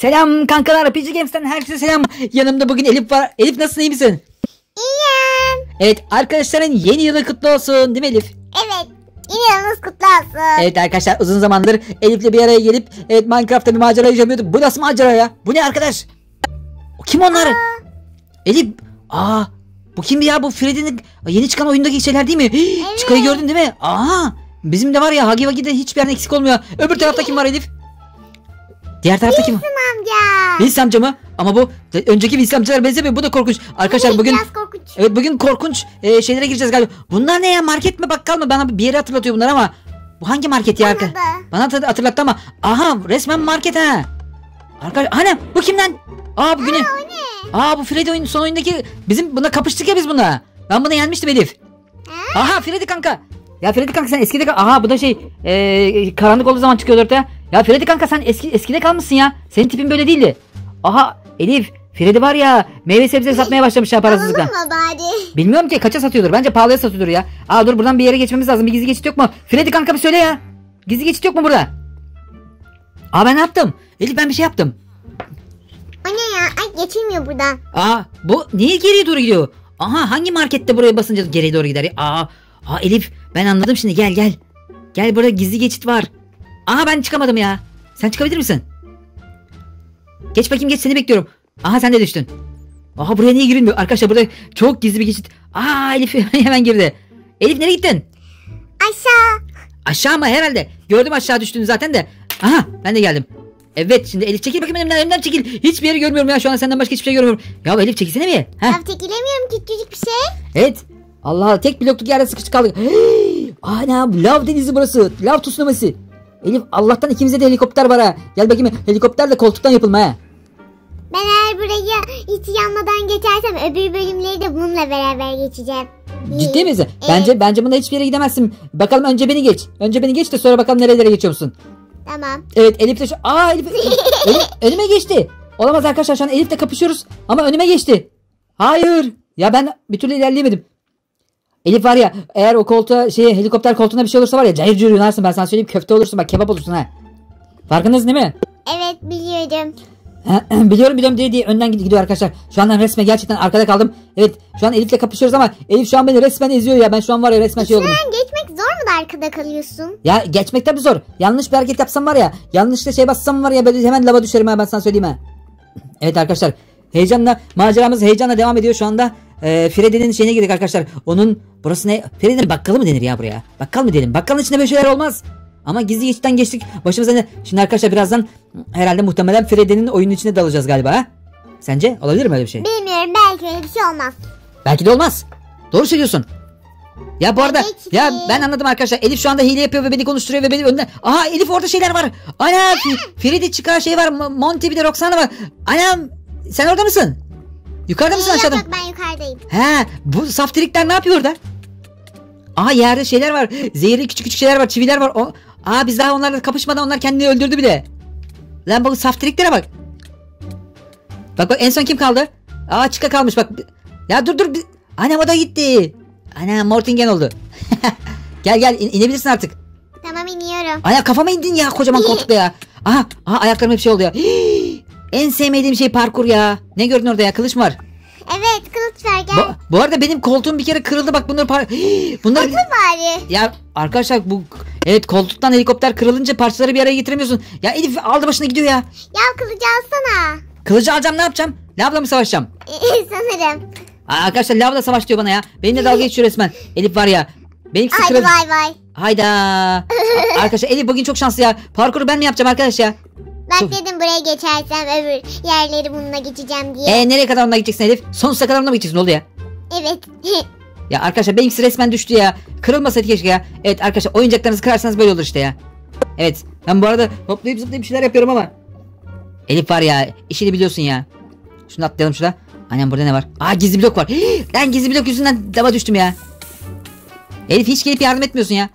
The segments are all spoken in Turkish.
Selam kankalar PG Games'ten herkese selam. Yanımda bugün Elif var. Elif nasılsın iyi misin? İyiyim. Evet arkadaşların yeni yılı kutlu olsun değil mi Elif? Evet. Yeni yılınız kutlu olsun. Evet arkadaşlar uzun zamandır Elif'le bir araya gelip evet Minecraft'ta bir macera yaşamıyorduk. Bu nasıl macera ya? Bu ne arkadaş? Kim onlar? Elif. Aa bu kim ya bu Freddy'nin yeni çıkan oyundaki şeyler değil mi? Evet. Çıkayı gördün değil mi? Aa bizim de var ya Hagi Vagi'de hiçbir yerden eksik olmuyor. Öbür tarafta kim var Elif? Diğer tarafta kim var? Wilson amca. Wilson amca mı? Ama bu önceki Wilson amcalar benzemiyor. Bu da korkunç. Arkadaşlar bugün Biraz korkunç. evet bugün korkunç e, şeylere gireceğiz galiba. Bunlar ne ya? Market mi bakkal mı? Bana bir yere hatırlatıyor bunlar ama. Bu hangi market ya? Bana arka- da. Bana hatır- hatırlattı ama. Aha resmen market ha. Arkadaşlar hani bu kimden? Aa bu güne. O ne? Aa bu Freddy oyun son oyundaki bizim buna kapıştık ya biz buna. Ben buna yenmiştim Elif. Ha? Aha Freddy kanka. Ya Freddy kanka sen eskide kal. Aha bu da şey e, karanlık olduğu zaman çıkıyor ortaya. Ya Freddy kanka sen eski eskide kalmışsın ya. Senin tipin böyle değildi. Aha Elif Freddy var ya meyve sebze satmaya başlamış ya parasızlıkla. Alalım mı bari? Bilmiyorum ki kaça satıyordur. Bence pahalıya satıyordur ya. Aa dur buradan bir yere geçmemiz lazım. Bir gizli geçit yok mu? Freddy kanka bir söyle ya. Gizli geçit yok mu burada? Aa ben ne yaptım? Elif ben bir şey yaptım. O ne ya? Ay geçilmiyor buradan. Aa bu niye geriye doğru gidiyor? Aha hangi markette buraya basınca geriye doğru gider? ya? Aa, aa Elif ben anladım şimdi gel gel. Gel burada gizli geçit var. Aha ben çıkamadım ya. Sen çıkabilir misin? Geç bakayım geç seni bekliyorum. Aha sen de düştün. Aha buraya niye girilmiyor? Arkadaşlar burada çok gizli bir geçit. Aa Elif hemen girdi. Elif nereye gittin? Aşağı. Aşağı mı herhalde? Gördüm aşağı düştüğünü zaten de. Aha ben de geldim. Evet şimdi Elif çekil bakayım önümden önümden çekil. Hiçbir yeri görmüyorum ya şu an senden başka hiçbir şey görmüyorum. Ya Elif çekilsene bir. Heh. Ya çekilemiyorum küçücük bir şey. Evet. Allah Allah tek blokluk yerde sıkıştık kaldık. Anam lav denizi burası. Lav tsunamisi. Elif Allah'tan ikimize de helikopter var ha. Gel bakayım helikopter de koltuktan yapılma ha. Ben eğer burayı hiç yanmadan geçersem öbür bölümleri de bununla beraber geçeceğim. Ciddi misin? Evet. Bence bence bunda hiçbir yere gidemezsin. Bakalım önce beni geç. Önce beni geç de sonra bakalım nerelere geçiyorsun. Tamam. Evet Elif de şu... Aa Elif, Elif önüme geçti. Olamaz arkadaşlar şu an Elif'le kapışıyoruz. Ama önüme geçti. Hayır. Ya ben bir türlü ilerleyemedim. Elif var ya eğer o koltuğa şey helikopter koltuğuna bir şey olursa var ya cayır cayır yanarsın ben sana söyleyeyim köfte olursun bak kebap olursun ha. Farkındasın değil mi? Evet biliyorum. biliyorum biliyorum diye diye önden gid- gidiyor arkadaşlar. Şu andan resmen gerçekten arkada kaldım. Evet şu an Elif'le kapışıyoruz ama Elif şu an beni resmen eziyor ya. Ben şu an var ya resmen şey oldum. Sen geçmek zor mu da arkada kalıyorsun? Ya geçmek tabii zor. Yanlış bir hareket yapsam var ya. Yanlışlıkla şey bassam var ya böyle hemen lava düşerim ha ben sana söyleyeyim ha. Evet arkadaşlar. Heyecanla maceramız heyecanla devam ediyor şu anda. Ee, Freddy'nin şeyine girdik arkadaşlar. Onun burası ne? Freddy'nin bakkalı mı denir ya buraya? Bakkal mı diyelim? Bakkalın içinde böyle şeyler olmaz. Ama gizli geçitten geçtik. Başımıza ne? Şimdi arkadaşlar birazdan herhalde muhtemelen Freddy'nin oyunun içine dalacağız galiba ha? Sence olabilir mi öyle bir şey? Bilmiyorum belki öyle bir şey olmaz. Belki de olmaz. Doğru söylüyorsun. Ya bu arada Geçti. ya ben anladım arkadaşlar. Elif şu anda hile yapıyor ve beni konuşturuyor ve beni önden. Aha Elif orada şeyler var. Ana F- Freddy çıkar şey var. Mo- Monty bir de Roxana var. Anam sen orada mısın? Yukarıda mısın aşağıda? yok, ben yukarıdayım. He bu saftirikler ne yapıyor orada? Aha yerde şeyler var. Zehirli küçük küçük şeyler var. Çiviler var. O... Aa biz daha onlarla kapışmadan onlar kendini öldürdü bile. Lan bu saftiriklere bak. Bak bak en son kim kaldı? Aa çıka kalmış bak. Ya dur dur. Anam o da gitti. Ana Mortingen oldu. gel gel in- inebilirsin artık. Tamam iniyorum. Ana kafama indin ya kocaman koltukta ya. Aha, aha ayaklarım hep şey oldu ya. Hii! En sevmediğim şey parkur ya. Ne gördün orada ya kılıç mı var? Evet kılıç ver gel. Bu, bu arada benim koltuğum bir kere kırıldı bak bunları par... Hii! bunlar Atıl bari. ya arkadaşlar bu evet koltuktan helikopter kırılınca parçaları bir araya getiremiyorsun. Ya Elif aldı başına gidiyor ya. Ya kılıcı alsana. Kılıcı alacağım ne yapacağım? Lavla mı savaşacağım? Sanırım. Aa, arkadaşlar lavla savaş diyor bana ya. Benimle dalga geçiyor resmen. Elif var ya. Benim Hadi sıkırım. bay bay. Hayda. Arkadaşlar Elif bugün çok şanslı ya. Parkuru ben mi yapacağım arkadaş ya? Ben dedim buraya geçersem öbür yerleri bununla geçeceğim diye. E nereye kadar onunla gideceksin Elif? Sonsuza kadar onunla mı gideceksin ne oldu ya? Evet. Ya arkadaşlar benimkisi resmen düştü ya. Kırılmasaydı keşke ya. Evet arkadaşlar oyuncaklarınızı kırarsanız böyle olur işte ya. Evet ben bu arada hoplayıp zıplayıp bir şeyler yapıyorum ama. Elif var ya işini biliyorsun ya. Şunu atlayalım şurada. Annem burada ne var? Aa gizli blok var. Hii, lan gizli blok yüzünden lava düştüm ya. Elif hiç gelip yardım etmiyorsun ya.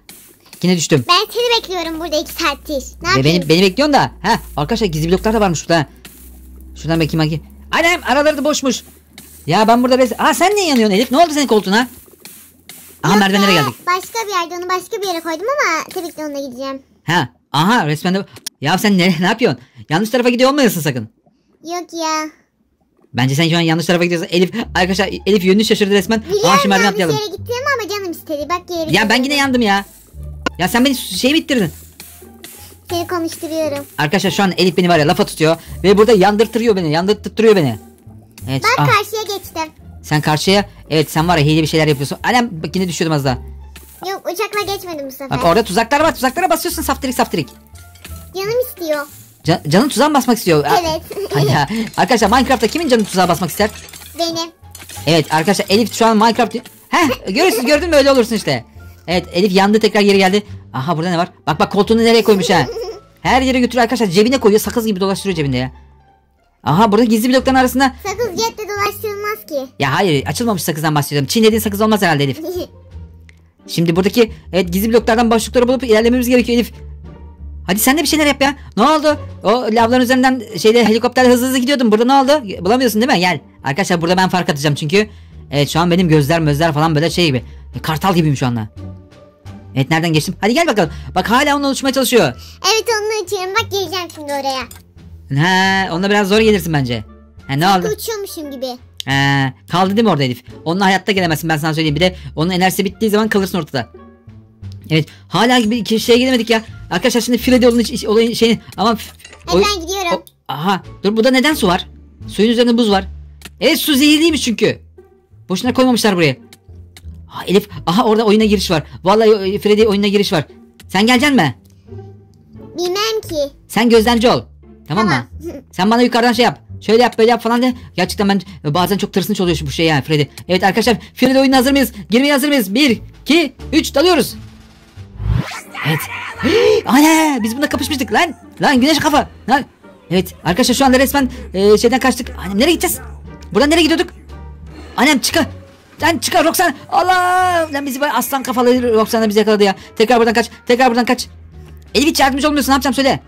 Yine düştüm. ben seni bekliyorum burada iki saattir. Ne Ve yapayım? beni, beni bekliyorsun da. Ha arkadaşlar gizli bloklar da varmış burada. Şuradan bakayım bakayım. Annem araları da boşmuş. Ya ben burada res... Aa sen niye yanıyorsun Elif? Ne oldu senin koltuğuna? Aha Yok merdivenlere geldik. Başka bir yerde onu başka bir yere koydum ama tabii ki de onunla gideceğim. Ha Aha resmen de... Ya sen ne, ne yapıyorsun? Yanlış tarafa gidiyor olmayasın sakın. Yok ya. Bence sen şu an yanlış tarafa gidiyorsun. Elif arkadaşlar Elif yönünü şaşırdı resmen. Aa Biliyorum şu merdiveni yanlış atlayalım. yere gittim ama canım istedi. Bak yeri. Ya ben yine yandım ya. Ya sen beni şey bittirdin. Seni konuşturuyorum. Arkadaşlar şu an Elif beni var ya lafa tutuyor. Ve burada yandırtırıyor beni. Yandırttırıyor beni. Evet. Bak ah, karşıya geçtim. sen karşıya. Evet sen var ya hile bir şeyler yapıyorsun. Anam bak yine düşüyordum az daha. Yok uçakla geçmedim bu sefer. Bak orada tuzaklar var. Tuzaklara basıyorsun saftirik saftirik. Canım istiyor. Can, canın tuzağa mı basmak istiyor? Evet. Hay ya. Arkadaşlar Minecraft'ta kimin canı tuzağa basmak ister? Benim. Evet arkadaşlar Elif şu an Minecraft... Heh görüyorsun gördün mü öyle olursun işte. Evet Elif yandı tekrar geri geldi. Aha burada ne var? Bak bak koltuğunu nereye koymuş ha. Her yere götürüyor arkadaşlar cebine koyuyor sakız gibi dolaştırıyor cebinde ya. Aha burada gizli blokların arasında. Sakız cepte dolaştırılmaz ki. Ya hayır açılmamış sakızdan bahsediyorum. Çiğnediğin sakız olmaz herhalde Elif. Şimdi buradaki evet gizli bloklardan boşlukları bulup ilerlememiz gerekiyor Elif. Hadi sen de bir şeyler yap ya. Ne oldu? O lavların üzerinden şeyde helikopterle hızlı hızlı gidiyordun. Burada ne oldu? Bulamıyorsun değil mi? Gel. Arkadaşlar burada ben fark atacağım çünkü. Evet şu an benim gözler mözler falan böyle şey gibi. Kartal gibiyim şu anda. Evet nereden geçtim? Hadi gel bakalım. Bak hala onunla uçmaya çalışıyor. evet onun için bak geleceğim şimdi oraya. He, onunla biraz zor gelirsin bence. He, ne oldu? Uçuyormuşum gibi. He, kaldı değil mi orada Elif? Onunla hayatta gelemezsin ben sana söyleyeyim. Bir de onun enerjisi bittiği zaman kalırsın ortada. Evet hala bir iki şeye gidemedik ya. Arkadaşlar şimdi Freddy olayın, olayın şeyini ama Hadi ben gidiyorum. o- aha dur burada neden su var? Suyun üzerinde buz var. Evet su zehirliymiş çünkü. Boşuna koymamışlar buraya. Ha, Elif aha orada oyuna giriş var. Vallahi e, Freddy oyuna giriş var. Sen geleceksin mi? Bilmem ki. Sen gözlemci ol. Tamam, mı? Tamam. Sen bana yukarıdan şey yap. Şöyle yap böyle yap falan de. Gerçekten ben e, bazen çok tırsınç oluyor şu bu şey yani Freddy. Evet arkadaşlar Freddy oyununa hazır mıyız? Girmeye hazır mıyız? 1, 2, 3 dalıyoruz. Evet. Ana biz bunda kapışmıştık lan. Lan güneş kafa. Lan. Evet arkadaşlar şu anda resmen e, şeyden kaçtık. Annem nereye gideceğiz? Buradan nereye gidiyorduk? Annem çıkar. Lan çıkar Roxanne. Allah. Lan bizi böyle aslan kafalı Roxanne bizi yakaladı ya. Tekrar buradan kaç. Tekrar buradan kaç. Elif hiç yardımcı olmuyorsun ne yapacağım söyle.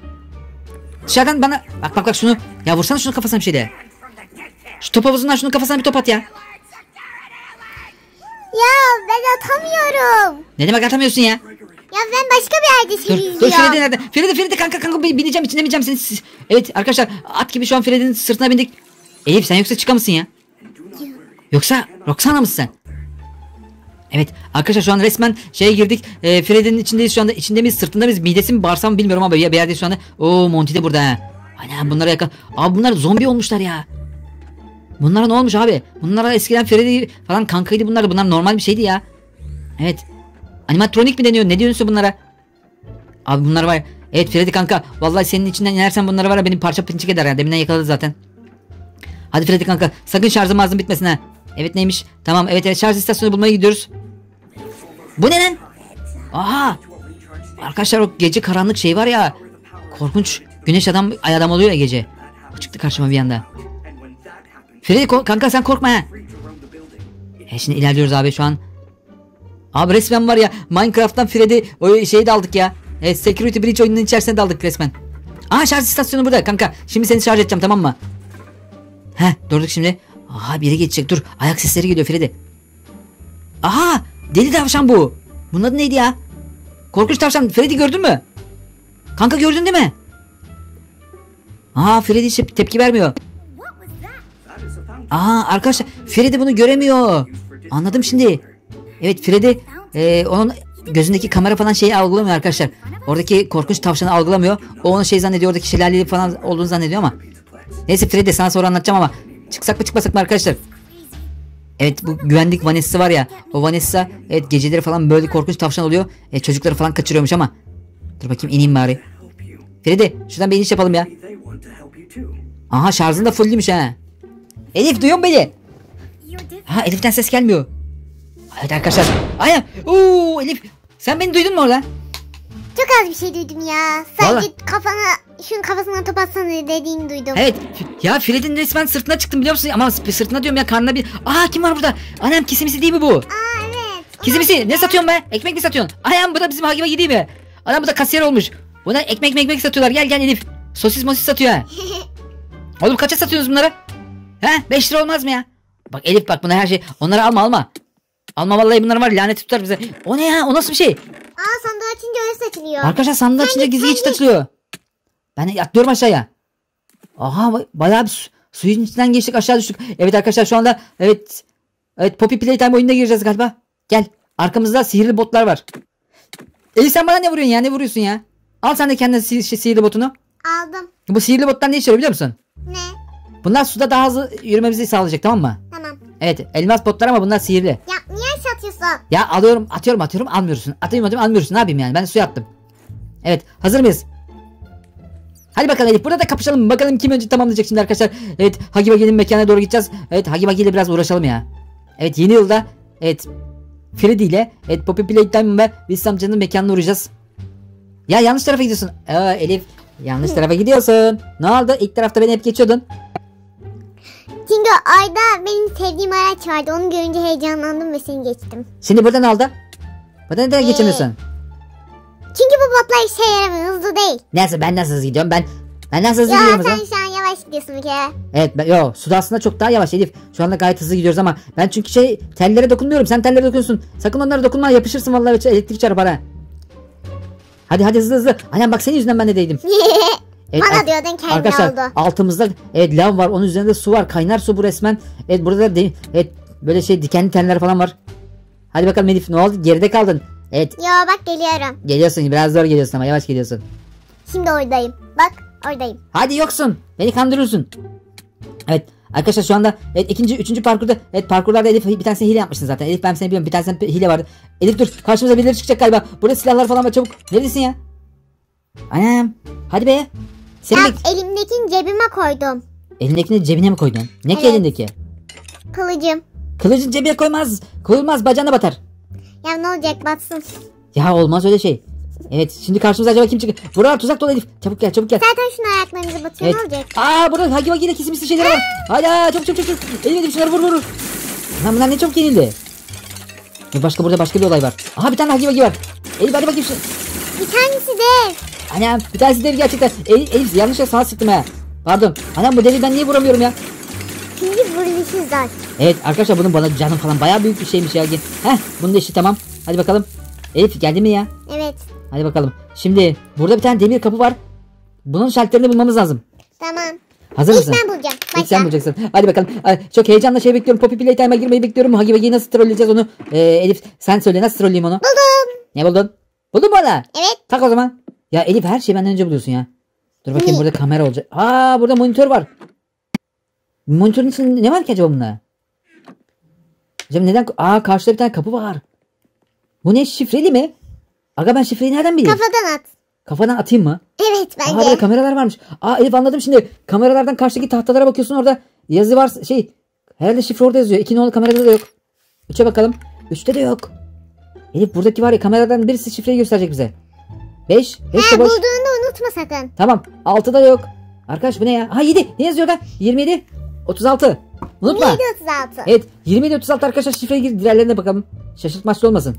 Dışarıdan bana bak bak bak şunu. Ya vursana şunu kafasına bir şey de. Şu top havuzundan şunun kafasına bir top at ya. Ya ben atamıyorum. Ne demek atamıyorsun ya? Ya ben başka bir yerde seni dur Feride nerede? Feride Feride kanka kanka bin- bineceğim içine bineceğim seni. Evet arkadaşlar at gibi şu an Feride'nin sırtına bindik. Elif sen yoksa çıka mısın ya? Yoksa Roxana mısın sen? Evet arkadaşlar şu an resmen şeye girdik. E, Freddy'nin içindeyiz şu anda. İçinde miyiz sırtında mıyız midesi mi bağırsak mı bilmiyorum ama bir bir yerdeyiz şu anda. Oo Monty de burada ha. Aynen bunlara yakın. Abi bunlar zombi olmuşlar ya. Bunlara ne olmuş abi? Bunlara eskiden Freddy falan kankaydı bunlar. Bunlar normal bir şeydi ya. Evet. Animatronik mi deniyor? Ne diyorsun bunlara? Abi bunlar var ya. Evet Freddy kanka. Vallahi senin içinden inersen bunları var ya benim parça pinçik eder ya. Deminden yakaladı zaten. Hadi Freddy kanka. Sakın şarjım ağzım bitmesin ha. Evet neymiş? Tamam evet evet şarj istasyonu bulmaya gidiyoruz. Bu ne lan? Aha. Arkadaşlar o gece karanlık şey var ya. Korkunç. Güneş adam ay adam oluyor ya gece. O çıktı karşıma bir anda. Freddy kanka sen korkma ha. E şimdi ilerliyoruz abi şu an. Abi resmen var ya Minecraft'tan Freddy o şeyi de aldık ya. Evet Security Breach oyununun içerisine daldık resmen. Aha şarj istasyonu burada kanka. Şimdi seni şarj edeceğim tamam mı? Heh durduk şimdi. Aha biri geçecek dur. Ayak sesleri geliyor Freddy. Aha deli tavşan bu. Bunun adı neydi ya? Korkunç tavşan. Freddy gördün mü? Kanka gördün değil mi? Aha Freddy hiç tepki vermiyor. Aha arkadaşlar Freddy bunu göremiyor. Anladım şimdi. Evet Freddy e, onun gözündeki kamera falan şeyi algılamıyor arkadaşlar. Oradaki korkunç tavşanı algılamıyor. O onu şey zannediyor oradaki şelaleli falan olduğunu zannediyor ama. Neyse Freddy sana sonra anlatacağım ama. Çıksak mı çıkmasak mı arkadaşlar? Evet bu güvenlik Vanessa var ya. O Vanessa evet geceleri falan böyle korkunç tavşan oluyor. E, çocukları falan kaçırıyormuş ama. Dur bakayım ineyim bari. Freddy şuradan bir iniş yapalım ya. Aha şarjın da fulllüymüş ha. Elif duyuyor musun beni? Ha Elif'ten ses gelmiyor. Evet arkadaşlar. Aynen. Oo Elif. Sen beni duydun mu orada? Çok az bir şey duydum ya. Sadece kafana şunun kafasına top atsana dediğini duydum. Evet. Ya Fred'in resmen sırtına çıktım biliyor musun? Ama sırtına diyorum ya karnına bir... Aa kim var burada? Anam kisimisi değil mi bu? Aa evet. Kisimisi ne satıyorsun be? Ekmek mi satıyorsun? Ayağım bu da bizim Hagibe gideyim mi? Anam bu da kasiyer olmuş. Buna ekmek ekmek satıyorlar. Gel gel Elif. Sosis mosis satıyor ha. Oğlum kaça satıyorsunuz bunları? He 5 lira olmaz mı ya? Bak Elif bak buna her şey. Onları alma alma. Alma vallahi bunlar var lanet tutar bize. O ne ya? O nasıl bir şey? Aa sandığı açınca öyle açılıyor. Arkadaşlar sandığı açınca gizli geçit açılıyor. Ben atlıyorum aşağıya. Aha ba- bayağı bir su- suyun içinden geçtik aşağı düştük. Evet arkadaşlar şu anda evet evet Poppy Playtime oyununa gireceğiz galiba. Gel arkamızda sihirli botlar var. Elif sen bana ne vuruyorsun ya ne vuruyorsun ya? Al sen de kendine si- şey, sihirli botunu. Aldım. Bu sihirli botlar ne işe yarıyor biliyor musun? Ne? Bunlar suda daha hızlı yürümemizi sağlayacak tamam mı? Tamam. Evet elmas botlar ama bunlar sihirli. Ya niye atıyorsun? Ya alıyorum atıyorum atıyorum almıyorsun. Atıyorum atıyorum almıyorsun ne yapayım yani ben suya attım. Evet hazır mıyız? Hadi bakalım Elif burada da kapışalım bakalım kim önce tamamlayacak şimdi arkadaşlar. Evet Hagi Bagi'nin mekanına doğru gideceğiz. Evet Hagi Bagi ile biraz uğraşalım ya. Evet yeni yılda evet Freddy ile evet Poppy Playtime ve Wisdom Can'ın mekanına uğrayacağız. Ya yanlış tarafa gidiyorsun. Aa, Elif yanlış tarafa gidiyorsun. Ne oldu? İlk tarafta beni hep geçiyordun. Çünkü ayda benim sevdiğim araç vardı. Onu görünce heyecanlandım ve seni geçtim. Şimdi burada ne oldu? Burada neden Ee, geçemiyorsun? Çünkü bu botlar işe yaramıyor. Hızlı değil. Neyse ben nasıl hızlı gidiyorum? Ben ben nasıl hızlı gidiyorum o sen zaman? şu an yavaş gidiyorsun bir kere. Evet ben, yo suda aslında çok daha yavaş Elif. Şu anda gayet hızlı gidiyoruz ama ben çünkü şey tellere dokunmuyorum. Sen tellere dokunuyorsun. Sakın onlara dokunma yapışırsın vallahi elektrik çarpar ha. Hadi hadi hızlı hızlı. Annem bak senin yüzünden ben de değdim. Evet, Bana diyordun kendine Arkadaşlar oldu. altımızda evet lav var. Onun üzerinde su var. Kaynar su bu resmen. Evet burada da de- evet böyle şey dikenli teller falan var. Hadi bakalım Elif ne oldu? Geride kaldın. Evet Yo bak geliyorum. geliyorsun biraz zor geliyorsun ama yavaş geliyorsun. Şimdi oradayım. Bak oradayım. Hadi yoksun. Beni kandırıyorsun. Evet arkadaşlar şu anda evet ikinci üçüncü parkurda evet parkurlarda Elif bir tanesine hile yapmışsın zaten. Elif ben seni biliyorum bir tanesinde hile vardı. Elif dur karşımıza birileri çıkacak galiba. Burada silahlar falan var çabuk. Neredesin ya? Anam. Hadi be. Seni Ya bek- elimdekini cebime koydum. Elindekini cebine mi koydun? Ne ki Evet. elindeki? Kılıcım. Kılıcın cebine koymaz. Koyulmaz bacağına batar. Ya ne olacak batsın. Ya olmaz öyle şey. Evet şimdi karşımıza acaba kim çıkacak? Buralar tuzak dolu Elif. Çabuk gel çabuk gel. Zaten şunu ayaklarınızı batıyor Evet. ne olacak? Aa burada Hagi Vagi ile kesimisi şeyler var. Hala çabuk çabuk çabuk. Elime Elif şunları vur vur vur. Lan bunlar ne çabuk yenildi. Başka burada başka bir olay var. Aha bir tane Hagi Vagi var. Elif hadi bakayım şu. Bir tanesi de. Anam bir tanesi dev gerçekten. Elif, Elif yanlışlıkla sana sıktım ha. Pardon. Anam bu devi ben niye vuramıyorum ya? Zor. Evet arkadaşlar bunun bana canım falan bayağı büyük bir şeymiş ya. Heh bunun da işi tamam. Hadi bakalım. Elif geldi mi ya? Evet. Hadi bakalım. Şimdi burada bir tane demir kapı var. Bunun şalterini bulmamız lazım. Tamam. Hazır İlk mısın? ben bulacağım. İlk Başla. sen bulacaksın. Hadi bakalım. Ay, Çok heyecanla şey bekliyorum. Poppy Playtime'a girmeyi bekliyorum. Hagi Vagi'yi nasıl trolleyeceğiz onu? Ee, Elif sen söyle nasıl trolleyeyim onu? Buldum. Ne buldun? Buldun mu ona? Evet. Tak o zaman. Ya Elif her şeyi benden önce buluyorsun ya. Dur bakayım burada kamera olacak. Aa burada monitör var. Monitörün içinde ne var ki acaba bunda? Acaba neden? Aa karşıda bir tane kapı var. Bu ne şifreli mi? Aga ben şifreyi nereden bileyim? Kafadan at. Kafadan atayım mı? Evet Aa bence. burada kameralar varmış. Aa Elif anladım şimdi. Kameralardan karşıdaki tahtalara bakıyorsun orada. Yazı var şey. Herhalde şifre orada yazıyor. İki nolu kamerada da yok. Üçe bakalım. Üçte de yok. Elif buradaki var ya kameradan birisi şifreyi gösterecek bize. Beş. Beş Ha, de boş. bulduğunda unutma sakın. Tamam. Altıda da yok. Arkadaş bu ne ya? Ha yedi. Ne yazıyor da? 27. 36. Unutma. 736. Evet 27 36 arkadaşlar şifreye gir diğerlerine bakalım. Şaşırtmaçlı olmasın.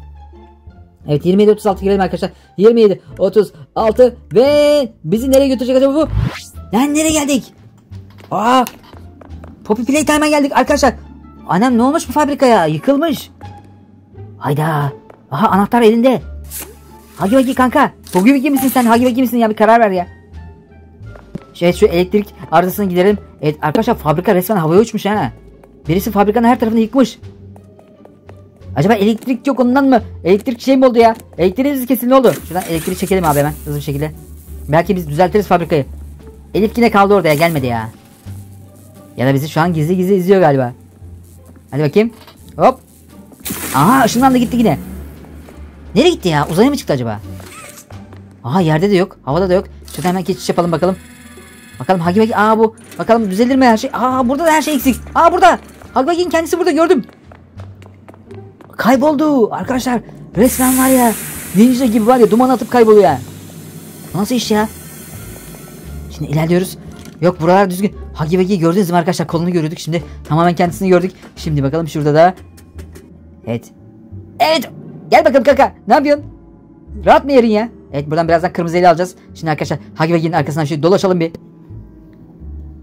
Evet 27 36 girelim arkadaşlar. 27 36 ve bizi nereye götürecek acaba bu? Lan nereye geldik? Aa! Poppy Playtime'a geldik arkadaşlar. Anam ne olmuş bu fabrikaya? Yıkılmış. Hayda. Aha anahtar elinde. Hagi Vagi kanka. Hagi Vagi misin sen? Hagi Vagi misin ya? Bir karar ver ya. Şey şu elektrik arızasını giderelim. Evet arkadaşlar fabrika resmen havaya uçmuş ha. Birisi fabrikanın her tarafını yıkmış. Acaba elektrik yok ondan mı? Elektrik şey mi oldu ya? Elektriğiniz kesin ne oldu? Şuradan elektriği çekelim abi hemen hızlı bir şekilde. Belki biz düzeltiriz fabrikayı. Elif yine kaldı orada ya gelmedi ya. Ya da bizi şu an gizli gizli izliyor galiba. Hadi bakayım. Hop. Aha ışınlandı gitti yine. Nereye gitti ya? Uzaya mı çıktı acaba? Aha yerde de yok. Havada da yok. Şuradan hemen geçiş yapalım bakalım. Bakalım Hagi Vagi. Aa bu. Bakalım düzelir mi her şey? Aa burada da her şey eksik. Aa burada. Hagi Vagi'nin kendisi burada gördüm. Kayboldu. Arkadaşlar resmen var ya. Ninja gibi var ya duman atıp kayboluyor Nasıl iş ya? Şimdi ilerliyoruz. Yok buralar düzgün. Hagi Vagi'yi gördünüz mü arkadaşlar? Kolunu gördük şimdi. Tamamen kendisini gördük. Şimdi bakalım şurada da. Evet. Evet. Gel bakalım kanka. Ne yapıyorsun? Rahat mı yerin ya? Evet buradan birazdan kırmızı eli alacağız. Şimdi arkadaşlar Hagi Vagi'nin arkasından şöyle dolaşalım bir.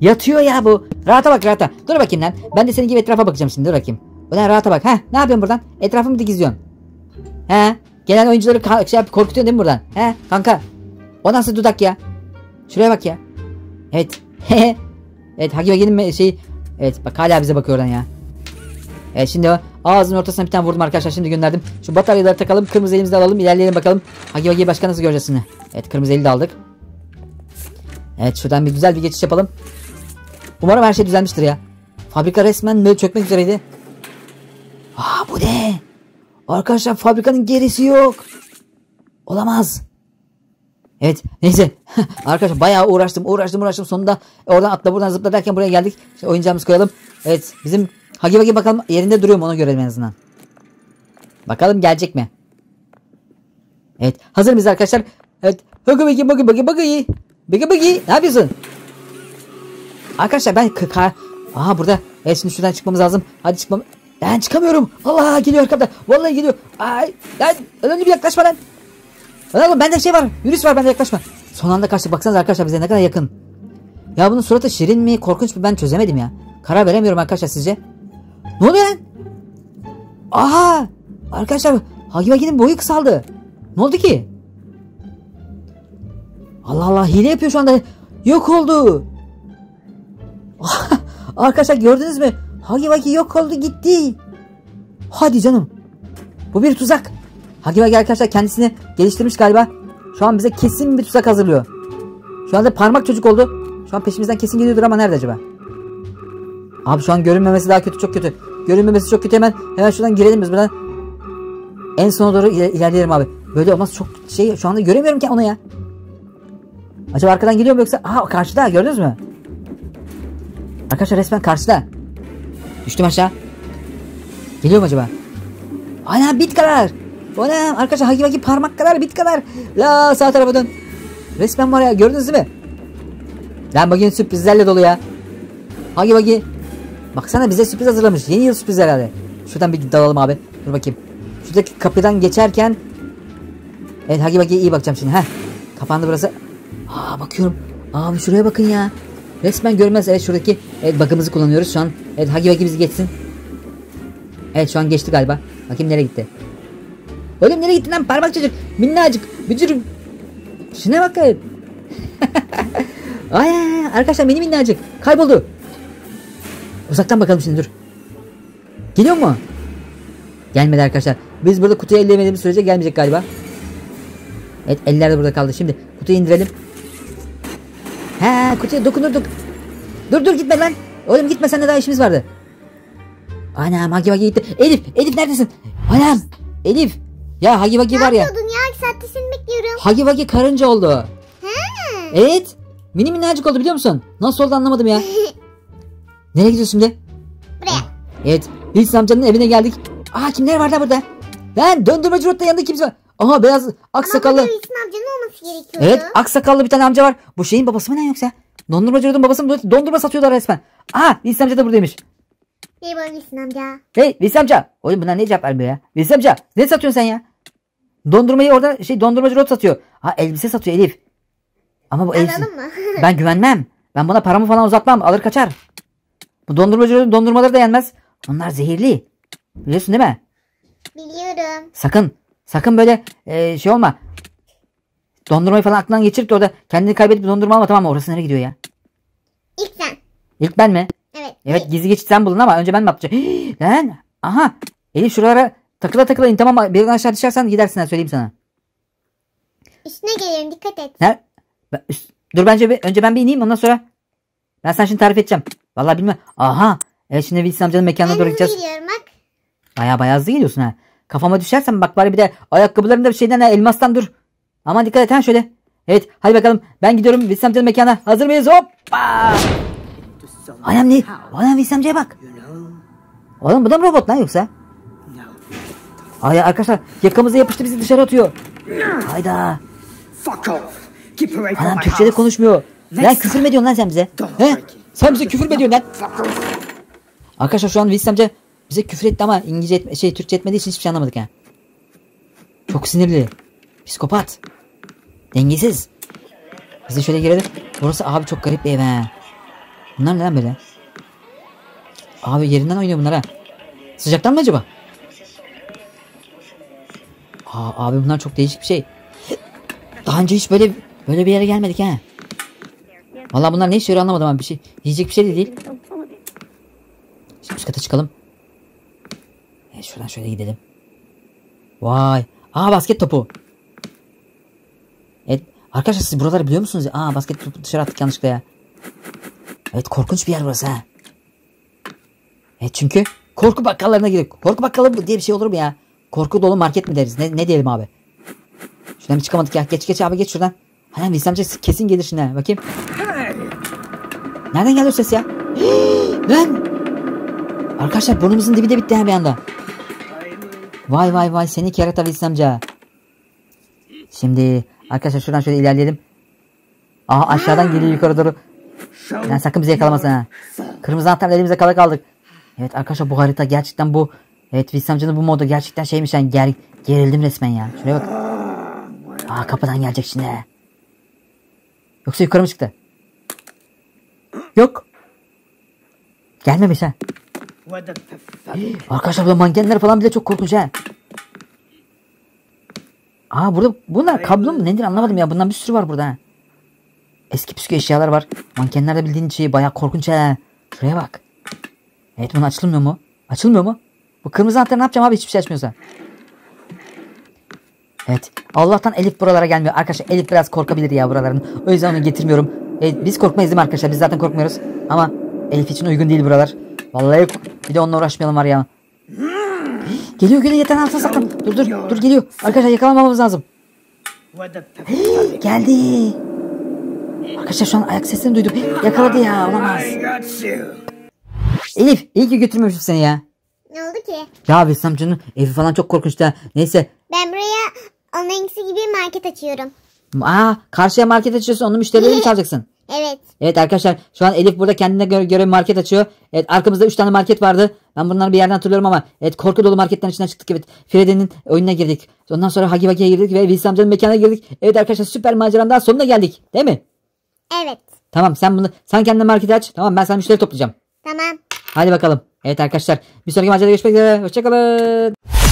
Yatıyor ya bu. Rahata bak rahata. Dur bakayım lan. Ben de senin gibi etrafa bakacağım şimdi. Dur bakayım. Ulan rahata bak. Heh ne yapıyorsun buradan? Etrafımı da gizliyorsun. He. Gelen oyuncuları şey yap, korkutuyorsun değil mi buradan? He kanka. O nasıl dudak ya? Şuraya bak ya. Evet. evet Hagi Vagi'nin şey Evet bak hala bize bakıyor oradan ya. Evet şimdi o ağzının ortasına bir tane vurdum arkadaşlar şimdi gönderdim. Şu bataryaları takalım kırmızı elimizi alalım ilerleyelim bakalım. Hagi Vagi'yi başka nasıl göreceğiz şimdi. Evet kırmızı eli de aldık. Evet şuradan bir güzel bir geçiş yapalım. Umarım her şey düzelmiştir ya. Fabrika resmen böyle çökmek üzereydi. Aa bu ne? Arkadaşlar fabrikanın gerisi yok. Olamaz. Evet neyse. Arkadaşlar bayağı uğraştım uğraştım uğraştım. Sonunda oradan atla buradan zıpla derken buraya geldik. Şimdi oyuncağımızı koyalım. Evet bizim Hagi Vagi bakalım yerinde duruyor mu onu görelim en azından. Bakalım gelecek mi? Evet hazır mıyız arkadaşlar? Evet. Hagi Vagi Bagi Bagi Bagi. Bagi Bagi ne yapıyorsun? Arkadaşlar ben kar... Aha burada. Evet şimdi şuradan çıkmamız lazım. Hadi çıkmam. Ben çıkamıyorum. Allah geliyor arkamda. Vallahi geliyor. Ay, lan önemli bir yaklaşma lan. Lan oğlum bende şey var. Virüs var bende yaklaşma. Son anda kaçtık. Baksanıza arkadaşlar bize ne kadar yakın. Ya bunun suratı şirin mi korkunç mu ben çözemedim ya. Karar veremiyorum arkadaşlar sizce. Ne oluyor lan? Aha! Arkadaşlar Hagi Vagi'nin boyu kısaldı. Ne oldu ki? Allah Allah hile yapıyor şu anda. Yok oldu. Arkadaşlar gördünüz mü? Hagi Vagi yok oldu gitti. Hadi canım. Bu bir tuzak. Hagi Vagi arkadaşlar kendisini geliştirmiş galiba. Şu an bize kesin bir tuzak hazırlıyor. Şu anda parmak çocuk oldu. Şu an peşimizden kesin geliyordur ama nerede acaba? Abi şu an görünmemesi daha kötü çok kötü. Görünmemesi çok kötü hemen. Hemen şuradan girelim biz buradan. En sona doğru iler- ilerleyelim abi. Böyle olmaz çok şey şu anda göremiyorum ki onu ya. Acaba arkadan geliyor mu yoksa? Aha karşıda gördünüz mü? Arkadaşlar resmen karşıda. Düştüm aşağı. Geliyor mu acaba? Ana bit kadar. Ana arkadaşlar hagi vagi parmak kadar bit kadar. La sağ tarafa dön. Resmen var ya gördünüz değil mi? Lan bugün sürprizlerle dolu ya. Hagi vagi. Baksana bize sürpriz hazırlamış. Yeni yıl sürpriz herhalde. Şuradan bir dalalım abi. Dur bakayım. Şuradaki kapıdan geçerken. Evet hagi vagi iyi bakacağım şimdi. Heh. Kapandı burası. Aa bakıyorum. Abi şuraya bakın ya. Resmen görmez. Evet şuradaki evet bakımızı kullanıyoruz şu an. Evet Hagi Vagi bizi geçsin. Evet şu an geçti galiba. Bakayım nereye gitti. Oğlum nereye gitti lan parmak çocuk. Minnacık. Bücür. Şuna bakın. Ay ay, ay, arkadaşlar mini minnacık. Kayboldu. Uzaktan bakalım şimdi dur. Geliyor mu? Gelmedi arkadaşlar. Biz burada kutuyu ellemediğimiz sürece gelmeyecek galiba. Evet eller de burada kaldı. Şimdi kutuyu indirelim. He kutuya dokunurduk. Dur dur gitme lan. Oğlum gitme seninle daha işimiz vardı. Anam Hagi Vagi gitti. Elif Elif neredesin? Anam Elif. Ya Hagi Vagi var Ne ya. yapıyordun ya? İki saattir seni bekliyorum. Hagi Vagi karınca oldu. He. Evet. Mini minnacık oldu biliyor musun? Nasıl oldu anlamadım ya. Nereye gidiyorsun şimdi? Buraya. Evet. Wilson amcanın evine geldik. Aa kimler var da burada? Lan döndürmeci rotta yanında kimse var. Aha beyaz aksakallı. Ama Wilson amcanın olması gerekiyordu. Evet aksakallı bir tane amca var. Bu şeyin babası mı ne yoksa? Dondurmacı babası mı? Dondurma satıyorlar resmen. Aha Wilson amca da buradaymış. Merhaba Wilson amca. Hey Wilson amca. Oğlum bunlar ne cevap vermiyor ya? Wilson amca ne satıyorsun sen ya? Dondurmayı orada şey dondurmacı Rod satıyor. Ha elbise satıyor Elif. Ama bu elbise... Alalım mı? Ben güvenmem. Ben buna paramı falan uzatmam. Alır kaçar. Bu dondurmacı dondurmaları da yenmez. Onlar zehirli. Biliyorsun değil mi? Biliyorum. Sakın. Sakın böyle e, şey olma. Dondurmayı falan aklından geçirip de orada kendini kaybedip dondurma alma tamam mı? Orası nereye gidiyor ya? İlk sen. İlk ben mi? Evet. Evet gizli geçit sen buldun ama önce ben mi yapacağım? Hii, Lan aha. Elif şuralara takıla takıla in tamam? Birden aşağı düşersen gidersin ha söyleyeyim sana. Üstüne geliyorum dikkat et. Ne? Ben- üst- dur bence bir, önce ben bir ineyim ondan sonra. Ben sana şimdi tarif edeceğim. Vallahi bilmem. Aha. Evet şimdi Wilson amcanın mekanına Ben doğru gideceğiz. gidiyorum bak. Baya baya hızlı gidiyorsun ha. Kafama düşersen bak bari bir de ayakkabılarında bir şeyden ha, elmastan dur. Aman dikkat et ha şöyle. Evet hadi bakalım ben gidiyorum Wilson amcanın mekanına. Hazır mıyız? Hoppa. Anam Wilson amcaya bak. Oğlum bu da mı robot lan yoksa? Ay arkadaşlar yakamıza yapıştı bizi dışarı atıyor. Hayda. My Türkçe'de house. konuşmuyor. Lan küfür mü ediyorsun lan sen bize? He? Sen bize küfür mü ediyorsun lan? Arkadaşlar şu an Wilson amca bize küfür etti ama İngilizce etme, şey Türkçe etmediği için hiçbir şey anlamadık ha. Çok sinirli. Psikopat. Dengesiz. Biz de şöyle girelim. Burası abi çok garip bir ev ha. Bunlar neden böyle? Abi yerinden oynuyor bunlar ha. Sıcaktan mı acaba? Aa, abi bunlar çok değişik bir şey. Daha önce hiç böyle böyle bir yere gelmedik ha. Vallahi bunlar ne işe yarıyor anlamadım abi bir şey. Yiyecek bir şey de değil. Şimdi üst kata çıkalım. Şöyle gidelim. Vay. Aa basket topu. Evet. Arkadaşlar siz buraları biliyor musunuz? Aa basket topu dışarı attık yanlışlıkla ya. Evet korkunç bir yer burası ha. Evet çünkü korku bakkallarına girdik. Korku bakkalı diye bir şey olur mu ya? Korku dolu market mi deriz? Ne, ne diyelim abi? Şuradan bir çıkamadık ya. Geç geç abi geç şuradan. Hani amca kesin gelir şimdi. Bakayım. Nereden geldi o ses ya? Lan! Arkadaşlar burnumuzun dibi de bitti ha bir anda. Vay vay vay seni kerata Wilson amca. Şimdi arkadaşlar şuradan şöyle ilerleyelim. Aha aşağıdan geliyor yukarı doğru. Yani sakın bizi yakalamasın ha. Kırmızı anahtarla elimizde kala kaldık. Evet arkadaşlar bu harita gerçekten bu. Evet Wilson bu modu gerçekten şeymiş yani ger, gerildim resmen ya. Şuraya bak. Aa kapıdan gelecek şimdi. Yoksa yukarı mı çıktı? Yok. Gelmemiş ha. Arkadaşlar burada mankenler falan bile çok korkunç ha. Aa burada bunlar kablo mu nedir anlamadım ya. Bundan bir sürü var burada. Eski püskü eşyalar var. Mankenler de bildiğin şey bayağı korkunç ha. Şuraya bak. Evet bunu açılmıyor mu? Açılmıyor mu? Bu kırmızı anahtarı ne yapacağım abi hiçbir şey açmıyorsa. Evet. Allah'tan Elif buralara gelmiyor. Arkadaşlar Elif biraz korkabilir ya buraların. O yüzden onu getirmiyorum. Evet, biz korkmayız değil mi arkadaşlar? Biz zaten korkmuyoruz. Ama Elif için uygun değil buralar. Vallahi bir de onunla uğraşmayalım var ya. Geliyor geliyor yeter altına saklan. Dur dur dur geliyor. Arkadaşlar yakalamamamız lazım. Geldi. Arkadaşlar şu an ayak sesini duydum. Yakaladı ya olamaz. Elif iyi ki götürmemişim seni ya. Ne oldu ki? Ya Vesam canım evi falan çok korkunçtu ha. Neyse. Ben buraya onunkisi gibi market açıyorum. Aa karşıya market açıyorsun onu müşterileri mi çalacaksın? Evet. Evet arkadaşlar şu an Elif burada kendine göre, göre market açıyor. Evet arkamızda 3 tane market vardı. Ben bunları bir yerden hatırlıyorum ama evet korku dolu marketten içinden çıktık evet. Freddy'nin oyununa girdik. Ondan sonra Hagi Bagi'ye girdik ve Wilson amcanın mekanına girdik. Evet arkadaşlar süper maceranın daha sonuna geldik. Değil mi? Evet. Tamam sen bunu sen kendine market aç. Tamam ben sana müşteri toplayacağım. Tamam. Hadi bakalım. Evet arkadaşlar bir sonraki macerada görüşmek üzere. Hoşçakalın.